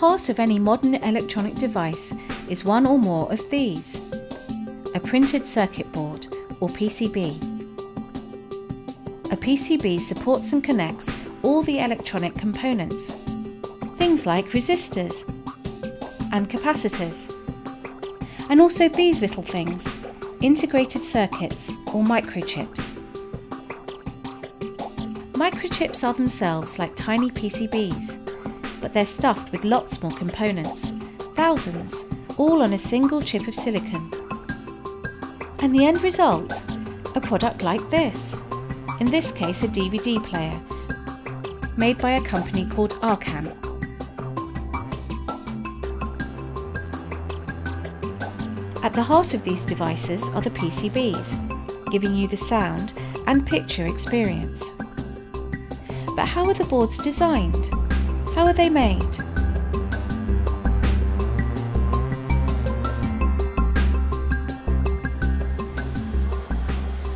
heart of any modern electronic device is one or more of these a printed circuit board or PCB. A PCB supports and connects all the electronic components, things like resistors and capacitors, and also these little things, integrated circuits or microchips. Microchips are themselves like tiny PCBs, but they're stuffed with lots more components, thousands, all on a single chip of silicon. And the end result? A product like this. In this case, a DVD player, made by a company called Arcam. At the heart of these devices are the PCBs, giving you the sound and picture experience. But how are the boards designed? How are they made?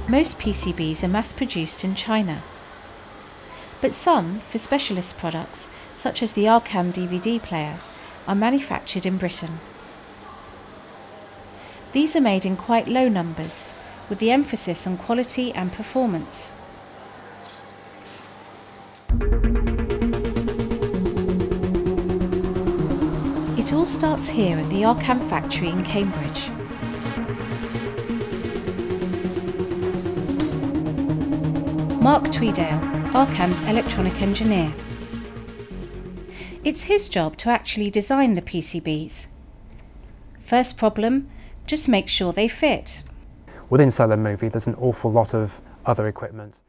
Most PCBs are mass produced in China. But some, for specialist products, such as the Arcam DVD player, are manufactured in Britain. These are made in quite low numbers, with the emphasis on quality and performance. It all starts here at the Arcam factory in Cambridge. Mark Tweedale, Arcam's electronic engineer. It's his job to actually design the PCBs. First problem, just make sure they fit. Within Solo Movie, there's an awful lot of other equipment.